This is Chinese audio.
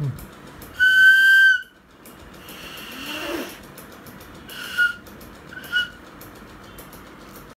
嗯。